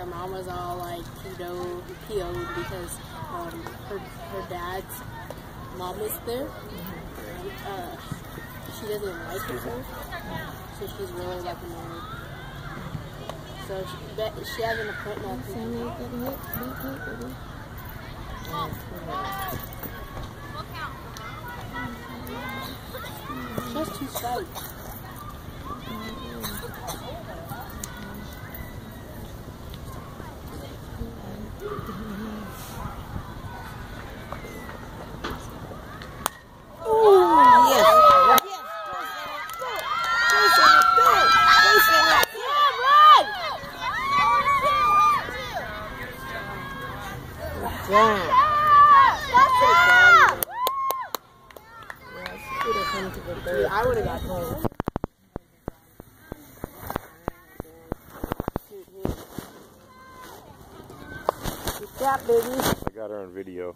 her mom was all like PO'd, PO'd because um, her her dad's mom is there. And, uh, she doesn't like her, so she's really like annoyed. So she, that, she has an appointment. She has two stripes. I would have got baby. I got her on video.